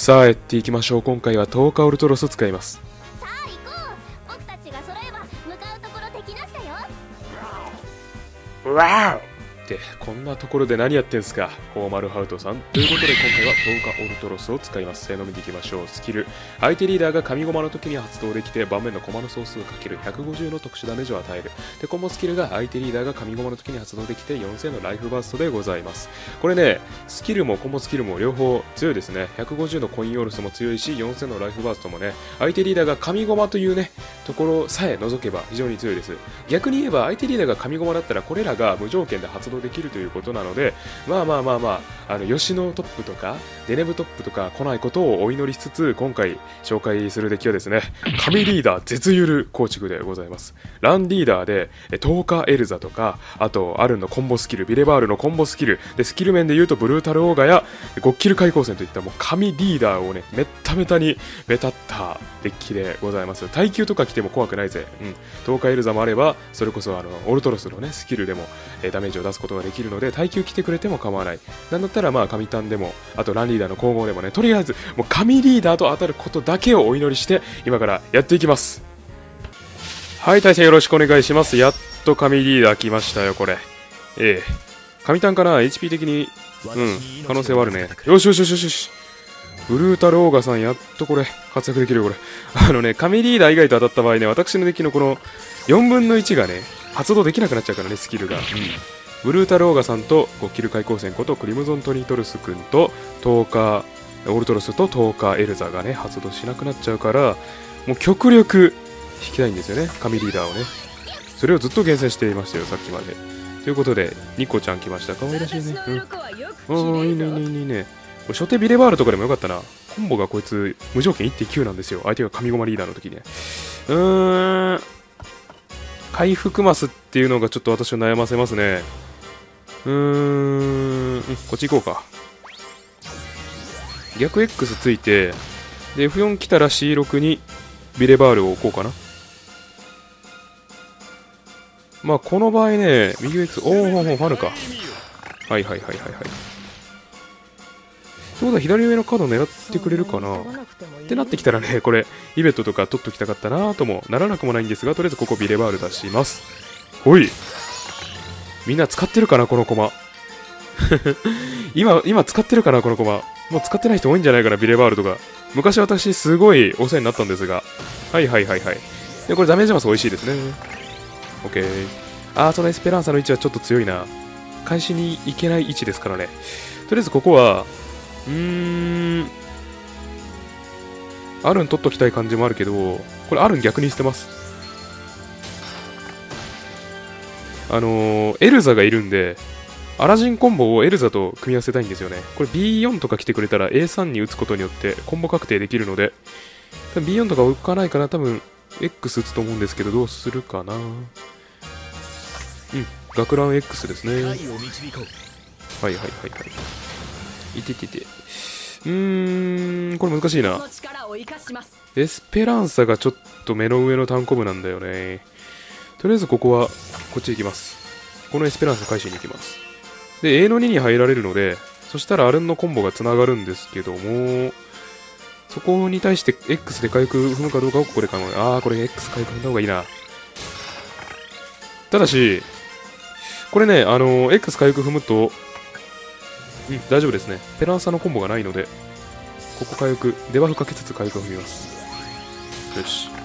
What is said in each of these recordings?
さあやっていきましょう。今回は10日オルトロスを使います。さあ行こう。僕たちが揃えば向かうところ敵なしだよ。わーってこんなところで何やってんすか？コーマルハウトさん。ということで今回は10日オルトロスを使います。せの見ていきましょう。スキル。相手リーダーが神駒の時に発動できて盤面の駒の総数をかける。150の特殊ダメージを与える。でコンボスキルが相手リーダーが神駒の時に発動できて4000のライフバーストでございます。これねスキルもコンボスキルも両方強いですね。150のコインオールスも強いし4000のライフバーストもね相手リーダーが神駒というねところさえ除けば非常に強いです。逆に言えば相手リーダーが神駒だったらこれらが無条件で発動できるということなのでまあまあまあまああの吉野トップとかデネブトップとか来ないことをお祈りしつつ今回紹介するデッキはですね神リーダー絶ゆる構築でございます。ランリーダーでえ10日エルザとかあとアルンのコンボスキルビレバールのコンボスキルでスキル面で言うとブルータルオーガやゴッキル開口戦といったもう神リーダーをねめっためたにめたったデッキでございます。耐久とか来ても怖くないぜ、うん、10日エルザもあればそれこそあのオルトロスのねスキルでも、えーダメージを出すことことができるので耐久来てくれても構わない。なんだったらまあ神タンでもあとランリーダーの皇后でもねとりあえずもう神リーダーと当たることだけをお祈りして今からやっていきます。はい大戦よろしくお願いします。やっと神リーダー来ましたよこれ。ええ。神タンかな？HP 的にうん可能性はあるね。よしよしよしよし。よしブルータルオーガさんやっとこれ活躍できるよこれ。あのね神リーダー以外と当たった場合ね私のデッキのこの4分の1がね発動できなくなっちゃうからねスキルが、ブルータルオーガさんとゴッキル開口戦ことクリムゾントニトルス君と10日オルトロスと10日エルザがね発動しなくなっちゃうからもう極力引きたいんですよね神リーダーをね。それをずっと厳選していましたよさっきまで。ということでニコちゃん来ました。可愛らしいね。うん。ああいいねいいねいいね。初手ビレバールとかでもよかったな。コンボがこいつ無条件1.9なんですよ。相手が神駒リーダーの時ねうーん。回復マスっていうのがちょっと私を悩ませますねうーんこっち行こうか。逆 X ついてで F4 来たら C6 にビレバールを置こうかな。まあこの場合ね右 X おおファルか。はいはいはいはいはい。ってことは左上のカード狙ってくれるかな。ってなってきたらね、これ、イベットとか取っときたかったなともならなくもないんですが、とりあえずここビレバール出します。ほい。みんな使ってるかな、このコマ。今、今使ってるかな、このコマ。もう使ってない人多いんじゃないかな、ビレバールとか。昔私、すごいお世話になったんですが。はいはいはいはい。で、これダメージマス美味しいですね。オッケー。あー、そのエスペランサの位置はちょっと強いな。返しに行けない位置ですからね。とりあえずここは、うーん、アルン取っときたい感じもあるけど、これアルン逆に捨てます。あのーエルザがいるんで、アラジンコンボをエルザと組み合わせたいんですよね。これ B4 とか来てくれたら A3 に打つことによってコンボ確定できるので、多分 B4 とか浮かないから多分 X 打つと思うんですけど、どうするかな。うん、学ラン X ですね。はいはいはいはい。いててて。うーん、これ難しいな。エスペランサがちょっと目の上の単コブなんだよね。とりあえずここはこっち行きます。このエスペランサ返しに行きます。で、A の2に入られるので、そしたらアルンのコンボがつながるんですけども、そこに対して X で回復踏むかどうかをここで考えあー、これ X 回復踏んだ方がいいな。ただし、これね、あの X 回復踏むと、うん、大丈夫ですね。ペランサのコンボがないので、ここ回復、デバフかけつつ回復を踏みます。よし。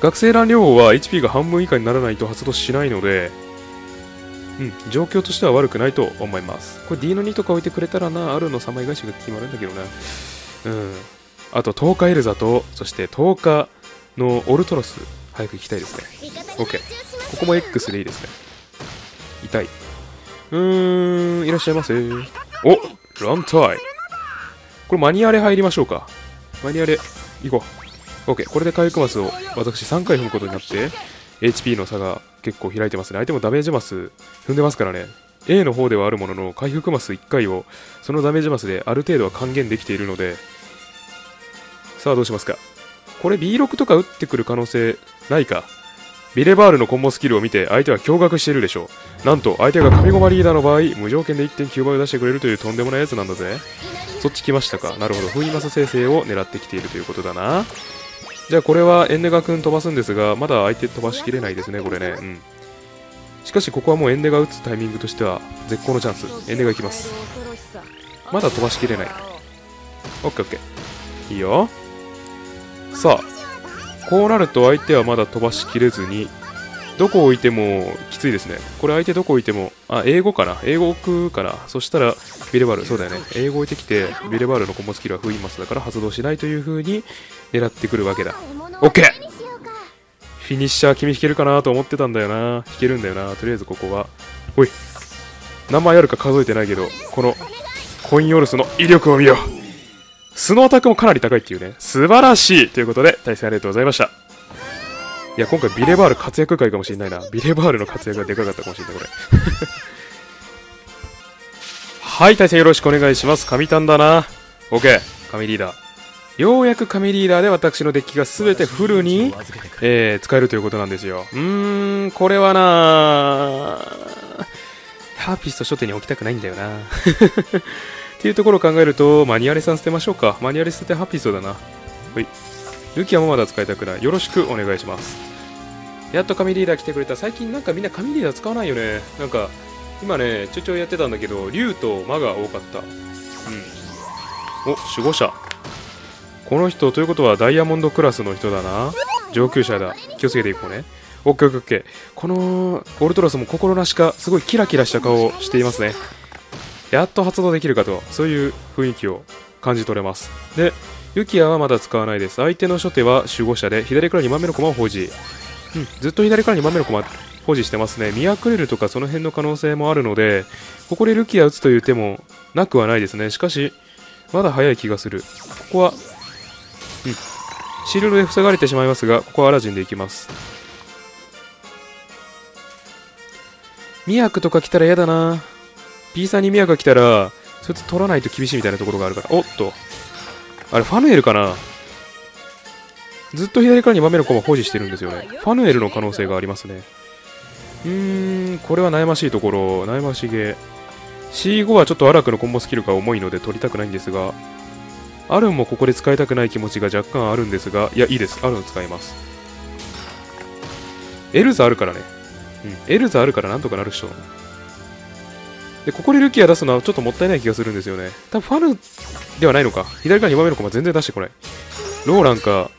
学生乱量は HP が半分以下にならないと発動しないので、うん、状況としては悪くないと思います。これ D の2とか置いてくれたらな、あるの3枚返しが決まるんだけどな。うん。あと10日エルザと、そして10日のオルトロス、早く行きたいですね。OK ここも X でいいですね。痛い。うーん、いらっしゃいませ。おランタイ。これマニュアレ入りましょうか。マニュアレ、行こう。OK。これで回復マスを私3回踏むことになって、HP の差が結構開いてますね。相手もダメージマス踏んでますからね。A の方ではあるものの、回復マス1回をそのダメージマスである程度は還元できているので、さあどうしますか。これ B6 とか打ってくる可能性ないか。ビレバールのコンボスキルを見て相手は驚愕しているでしょう。なんと相手が神駒リーダーの場合無条件で1.9倍を出してくれるというとんでもないやつなんだぜそっち来ましたかなるほど封印マス生成を狙ってきているということだなじゃあこれはエンデガ君飛ばすんですがまだ相手飛ばしきれないですねこれね。うん。しかしここはもうエンデガ打つタイミングとしては絶好のチャンス。エンデガいきます。まだ飛ばしきれない。オッケーオッケー。いいよ。さあこうなると相手はまだ飛ばしきれずにどこ置いてもきついですね。これ相手どこ置いても、あ、英語かな？英語置くかなそしたら、ビレバール、そうだよね。英語置いてきて、ビレバールのコンボスキルは封印マスだから発動しないという風に狙ってくるわけだ。オッケーフィニッシャー君引けるかなと思ってたんだよな。引けるんだよな。とりあえずここは。おい。何枚あるか数えてないけど、このコインヨルスの威力を見よう。スノーアタックもかなり高いっていうね。素晴らしいということで、対戦ありがとうございました。いや、今回ビレバール活躍会かもしれないな。ビレバールの活躍がでかかったかもしれない、これ。はい、対戦よろしくお願いします。神単だな。OK。神リーダー。ようやく神リーダーで私のデッキが全てフルに、えー、使えるということなんですよ。うーん、これはなハーピスト初手に置きたくないんだよな。っていうところを考えると、マニュアルさん捨てましょうか。マニュアル捨ててハーピストだな。ほい。ルキアもまだ使いたくない。よろしくお願いします。やっと紙リーダー来てくれた。最近なんかみんな紙リーダー使わないよね。なんか、今ね、ちょいちょいやってたんだけど、竜と魔が多かった。うん。お、守護者。この人、ということはダイヤモンドクラスの人だな。上級者だ。気をつけていこうね。オッケーオッケー。この、オルトラスも心なしか、すごいキラキラした顔をしていますね。やっと発動できるかと、そういう雰囲気を感じ取れます。で、ユキアはまだ使わないです。相手の初手は守護者で、左から2番目の駒を保持。うん、ずっと左から2番目の駒保持してますね。ミアクレルとかその辺の可能性もあるので、ここでルキア打つという手もなくはないですね。しかし、まだ早い気がする。ここは、うん、シールドで塞がれてしまいますが、ここはアラジンでいきます。ミアクとか来たら嫌だな。P さんにミアクが来たら、そいつ取らないと厳しいみたいなところがあるから。おっと。あれ、ファヌエルかな？ずっと左から2番目の駒保持してるんですよね。ファヌエルの可能性がありますね。うーん、これは悩ましいところ、悩ましげ。C5 はちょっとアラクのコンボスキルが重いので取りたくないんですが、アルンもここで使いたくない気持ちが若干あるんですが、いや、いいです。アルン使います。エルザあるからね。うん、エルザあるからなんとかなるっしょ。で、ここでルキア出すのはちょっともったいない気がするんですよね。多分ファヌではないのか。左から2番目のコマ全然出してこない。ローランか、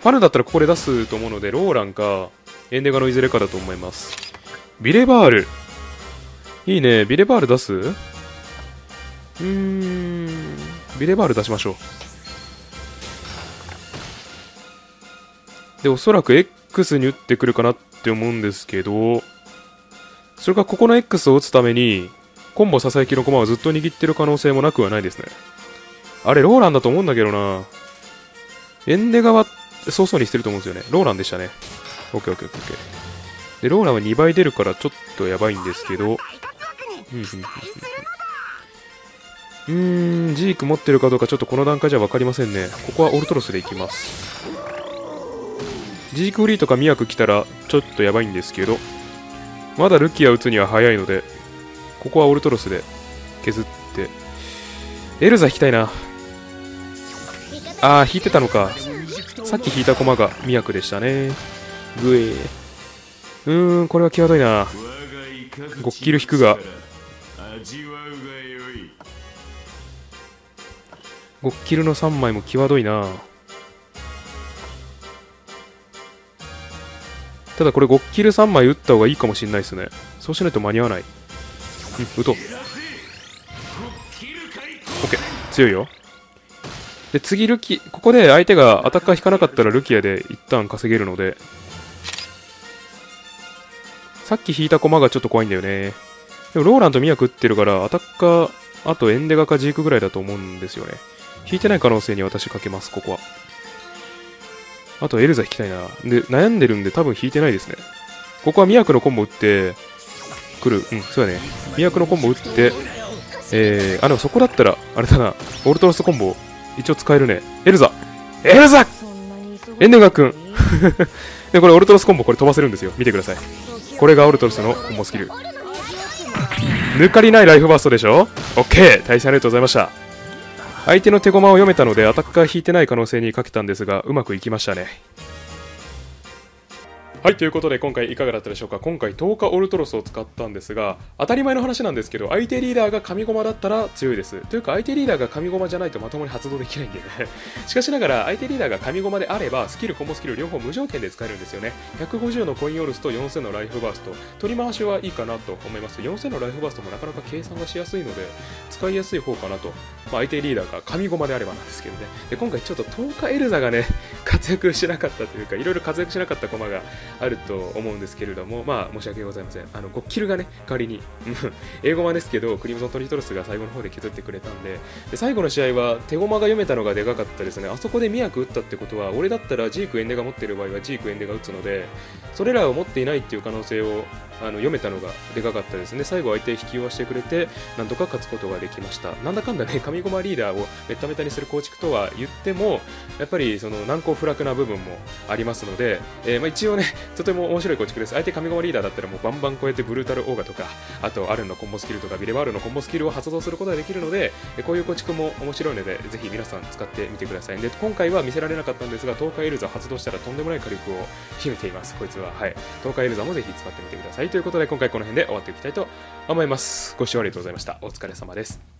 ファヌだったらここで出すと思うので、ローランか、エンデガのいずれかだと思います。ビレバール。いいね。ビレバール出す？うーん。ビレバール出しましょう。で、おそらく X に打ってくるかなって思うんですけど、それかここの X を打つために、コンボ佐々木の駒をずっと握ってる可能性もなくはないですね。あれ、ローランだと思うんだけどな。エンデ側、早々にしてると思うんですよね。ローランでしたね。オッケーオッケーオッケー。で、ローランは2倍出るからちょっとやばいんですけど、うんうん、うん、ジーク持ってるかどうかちょっとこの段階じゃ分かりませんね。ここはオルトロスでいきます。ジークフリーとかミヤク来たらちょっとやばいんですけど、まだルキア打つには早いので、ここはオルトロスで削って。エルザ引きたいな。ああ、引いてたのか。さっき引いた駒がミヤクでしたね。グエー。うーん、これは際どいな。ゴッキル引くが。ゴッキルの3枚も際どいな。ただこれゴッキル3枚打った方がいいかもしれないですね。そうしないと間に合わない。うん、打とう。OK。強いよ。で、次、ルキ、ここで相手がアタッカー引かなかったらルキアで一旦稼げるので、さっき引いた駒がちょっと怖いんだよね。でも、ローランとミヤ食ってるから、アタッカー、あとエンデガかジークぐらいだと思うんですよね。引いてない可能性に私かけます、ここは。あとエルザ引きたいな。で、悩んでるんで多分引いてないですね。ここはミヤクのコンボ打って、来る。うん、そうだね。ミヤクのコンボ打って、えー、あ、でもそこだったら、あれだな、オルトロスコンボ、一応使えるね。エルザエルザエンネガ君 で、これオルトロスコンボこれ飛ばせるんですよ。見てください。これがオルトロスのコンボスキル。抜かりないライフバーストでしょ ?OK! 対戦ありがとうございました。相手の手駒を読めたのでアタッカー引いてない可能性にかけたんですがうまくいきましたねはいということで今回いかがだったでしょうか？今回10日オルトロスを使ったんですが当たり前の話なんですけど相手リーダーが神駒だったら強いです。というか相手リーダーが神駒じゃないとまともに発動できないんでね。しかしながら相手リーダーが神駒であればスキルコンボスキル両方無条件で使えるんですよね。150のコインオルスと4000のライフバースト。取り回しはいいかなと思います。4000のライフバーストもなかなか計算がしやすいので使いやすい方かなと、まあ、相手リーダーが神駒であればなんですけどね。で今回ちょっと10日エルザがね活躍しなかったというかいろいろ活躍しなかった駒があると思うんですけれどもまあ申し訳ございません。あの5キルがね代わりに 英語版ですけどクリムゾントリトロスが最後の方で削ってくれたんでで最後の試合は手駒が読めたのがでかかったですね。あそこで宮ク打ったってことは俺だったらジークエンデが持ってる場合はジークエンデが打つのでそれらを持っていないっていう可能性をあの読めたのがでかかったですね。最後相手引き弱してくれてなんとか勝つことができました。なんだかんだね神駒リーダーをめっためたにする構築とは言ってもやっぱりその難攻不落な部分もありますので、えーまあ、一応ねとても面白い構築です。相手神駒リーダーだったらもうバンバンこうやってブルータルオーガとかあとアルンのコンボスキルとかビレバールのコンボスキルを発動することができるのでこういう構築も面白いのでぜひ皆さん使ってみてください。で今回は見せられなかったんですが東海エルザ発動したらとんでもない火力を秘めています。こいつははい。東海エルザもぜひ使ってみてください。ということで今回この辺で終わっていきたいと思います。ご視聴ありがとうございました。お疲れ様です。